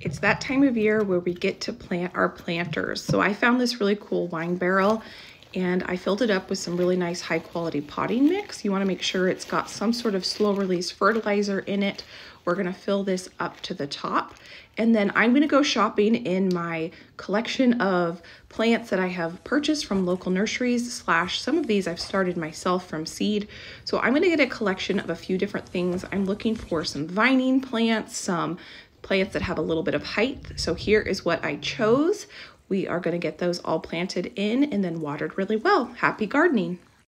it's that time of year where we get to plant our planters. So I found this really cool wine barrel and I filled it up with some really nice high quality potting mix. You wanna make sure it's got some sort of slow release fertilizer in it. We're gonna fill this up to the top and then I'm gonna go shopping in my collection of plants that I have purchased from local nurseries slash some of these I've started myself from seed. So I'm gonna get a collection of a few different things. I'm looking for some vining plants, some plants that have a little bit of height. So here is what I chose. We are gonna get those all planted in and then watered really well. Happy gardening.